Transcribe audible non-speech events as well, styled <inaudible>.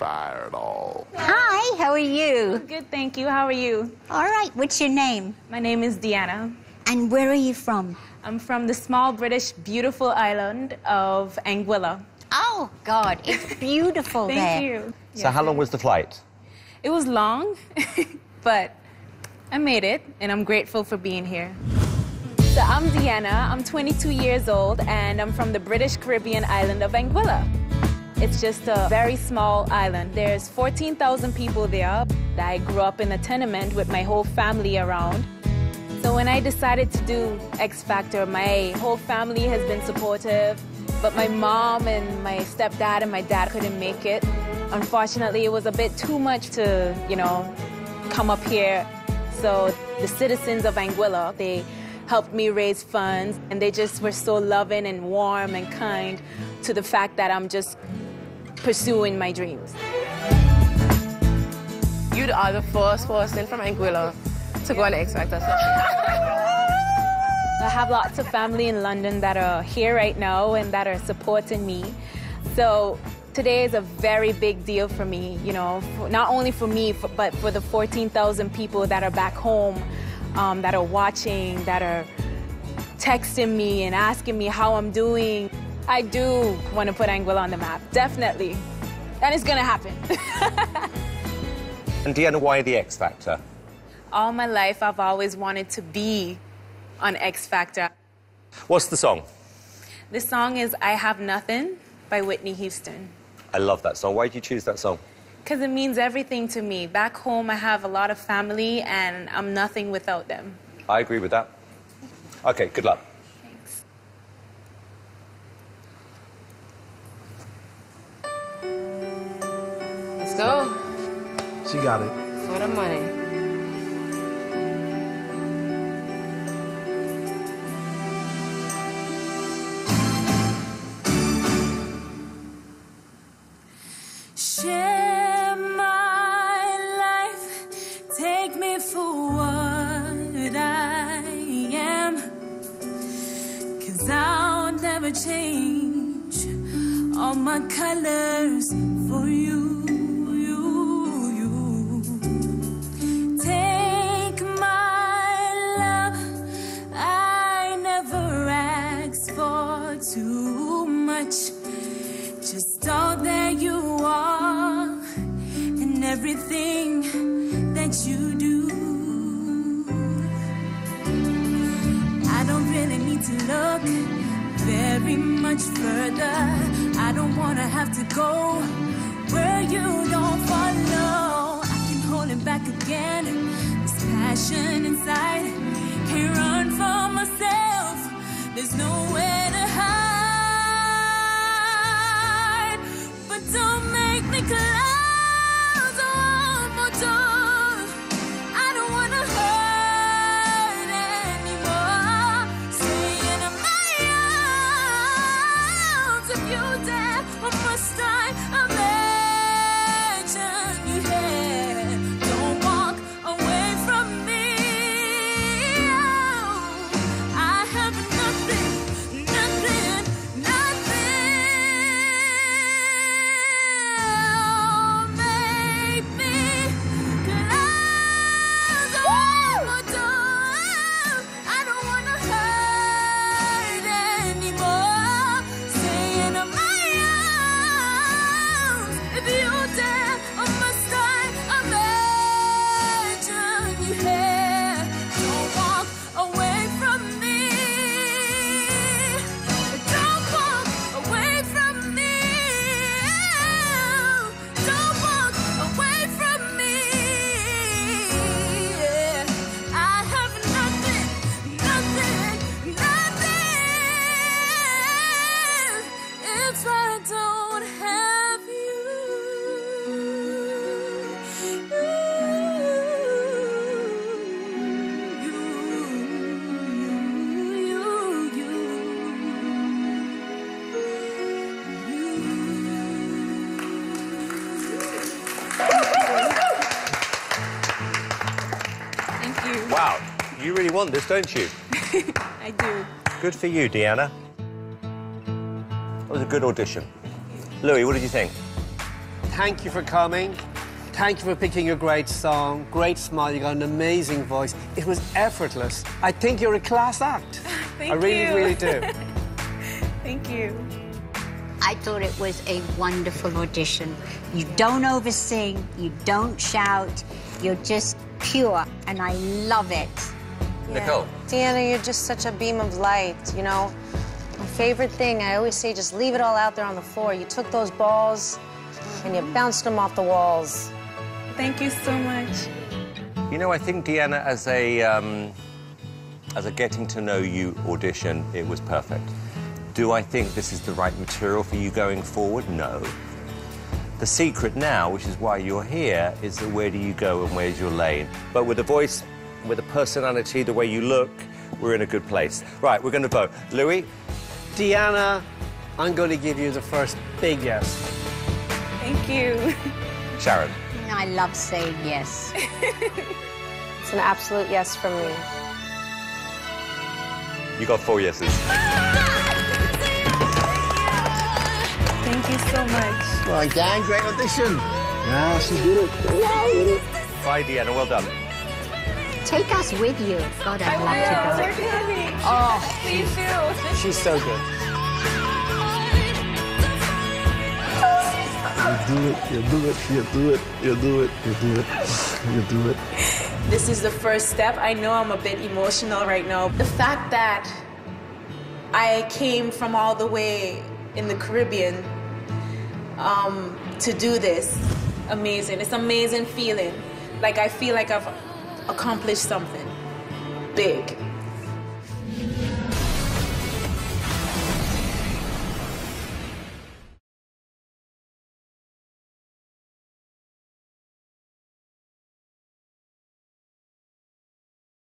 shy at all. Hi, how are you? Good, thank you. How are you? All right, what's your name? My name is Deanna. And where are you from? I'm from the small British beautiful island of Anguilla. Oh, God, it's <laughs> beautiful Thank there. you. So how long was the flight? It was long, <laughs> but I made it, and I'm grateful for being here. So I'm Deanna. I'm 22 years old, and I'm from the British Caribbean island of Anguilla. It's just a very small island. There's 14,000 people there. I grew up in a tenement with my whole family around. So when I decided to do X Factor, my whole family has been supportive, but my mom and my stepdad and my dad couldn't make it. Unfortunately, it was a bit too much to, you know, come up here. So the citizens of Anguilla, they helped me raise funds, and they just were so loving and warm and kind to the fact that I'm just pursuing my dreams. You are the first person from Anguilla to go on X Factor. I have lots of family in London that are here right now and that are supporting me. So today is a very big deal for me, you know, for, not only for me, for, but for the 14,000 people that are back home, um, that are watching, that are texting me and asking me how I'm doing. I do want to put Anguilla on the map, definitely. And it's going to happen. <laughs> And Deanna, why the X Factor? All my life, I've always wanted to be on X Factor. What's the song? The song is I Have Nothing by Whitney Houston. I love that song. Why did you choose that song? Because it means everything to me. Back home, I have a lot of family, and I'm nothing without them. I agree with that. Okay, good luck. She got it. for the money. Share my life, take me for what I am. Cause I'll never change all my colors for you. you, you do. I don't really need to look very much further. I don't wanna have to go where you don't follow. Thank you. Wow, you really want this, don't you? <laughs> I do. Good for you, Deanna. That was a good audition. Louis, what did you think? thank you for coming. Thank you for picking a great song, great smile. You got an amazing voice. It was effortless. I think you're a class act. <laughs> Thank I really, you. really do. <laughs> Thank you. I thought it was a wonderful audition. You don't oversing, you don't shout, you're just pure, and I love it. Nicole. Deanna, you're just such a beam of light, you know? My favorite thing, I always say, just leave it all out there on the floor. You took those balls and you bounced them off the walls. Thank you so much. You know, I think Deanna, as a um, as a getting to know you audition, it was perfect. Do I think this is the right material for you going forward? No. The secret now, which is why you're here, is that where do you go and where's your lane? But with a voice, with a personality, the way you look, we're in a good place. Right, we're going to vote. Louis, Deanna, I'm going to give you the first big yes. Thank you. Sharon. I love saying yes. <laughs> It's an absolute yes from me. You got four yeses. <laughs> you so much. Well done, great audition. Yeah, she did it. Bye, Deanna. Well done. Take us with you. God, I'd love to go. Oh, please do. She's so good. You do it, you do it, you do it, you do it, you do it, <sighs> you do it. This is the first step. I know I'm a bit emotional right now. The fact that I came from all the way in the Caribbean um, to do this, amazing. It's amazing feeling. Like I feel like I've accomplished something big.